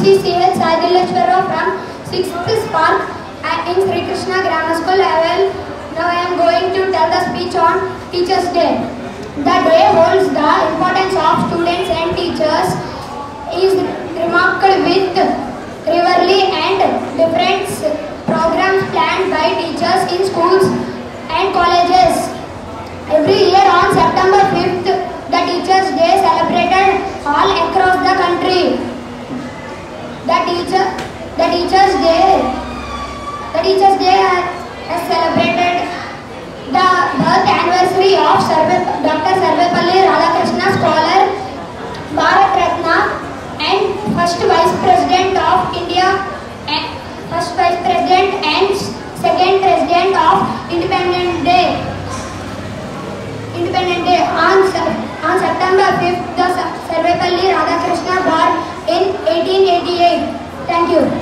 BCCL Sadilachwara from 6th Spark in Sree Krishna Grammar School. I will, now I am going to tell the speech on Teachers Day. The day holds the importance of students and teachers is remarked with rivalry and different programs planned by teachers in schools and colleges. Every year on September 5th, teacher, the Teachers' Day, the Teachers' Day has celebrated the birth anniversary of Sarve, Dr. Sarvepalli Radhakrishna Scholar, Bharat Ratna, and first Vice President of India, and first Vice President and second President of Independent Day. Independent Day Thank you.